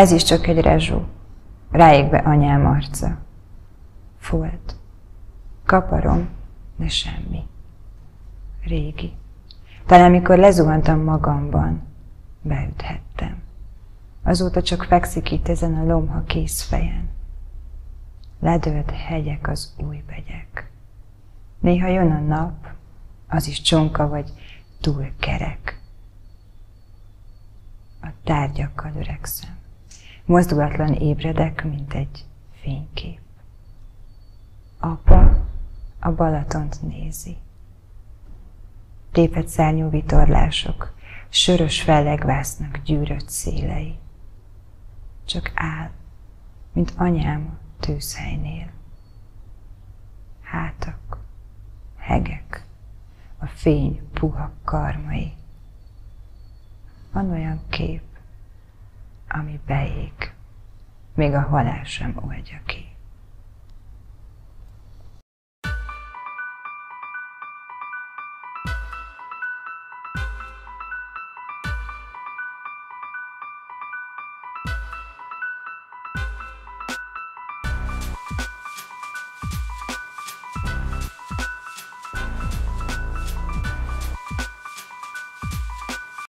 Ez is csak egy rezsó. Ráég be anyám arca. Folt. Kaparom, de semmi. Régi. Talán mikor lezuhantam magamban, beüthettem. Azóta csak fekszik itt ezen a lomha kész fejen. Ledölt hegyek az új begyek. Néha jön a nap, az is csonka vagy túl kerek. A tárgyakkal öregszem. Mozdulatlan ébredek, mint egy fénykép. Apa a Balatont nézi. Tépet szárnyú vitorlások, sörös fellegvásznak gyűrött szélei. Csak áll, mint anyám a tűzhelynél. Hátak, hegek, a fény puha karmai. Van olyan kép, ami beég, még a halál sem oldja ki.